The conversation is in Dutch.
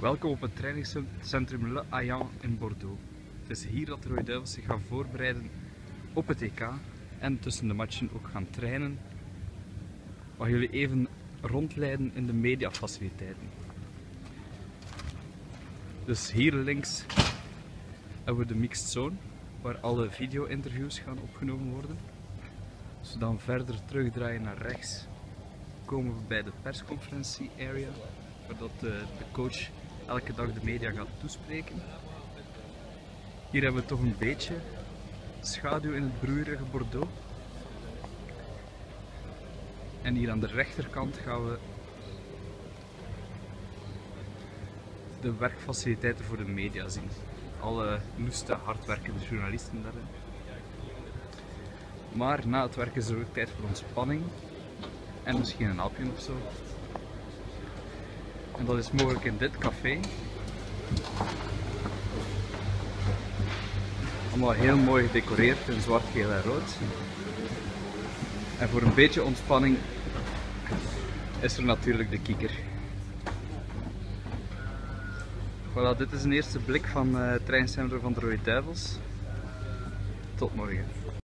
Welkom op het trainingscentrum Le Hayan in Bordeaux. Het is hier dat de Rode Duivels zich gaan voorbereiden op het EK en tussen de matchen ook gaan trainen. Mag jullie even rondleiden in de mediafaciliteiten. Dus hier links hebben we de mixed zone, waar alle video-interviews gaan opgenomen worden. Als we dan verder terugdraaien naar rechts, komen we bij de persconferentie area, waar de, de coach elke dag de media gaat toespreken. Hier hebben we toch een beetje schaduw in het broeierige Bordeaux. En hier aan de rechterkant gaan we de werkfaciliteiten voor de media zien. Alle noeste, hardwerkende journalisten daarin. Maar na het werk is er ook tijd voor ontspanning en misschien een hapje of zo. En dat is mogelijk in dit café. Allemaal heel mooi gedecoreerd in zwart, geel en rood. En voor een beetje ontspanning is er natuurlijk de kikker. Voilà, dit is een eerste blik van uh, het treincentrum van de Rode Duivels. Tot morgen.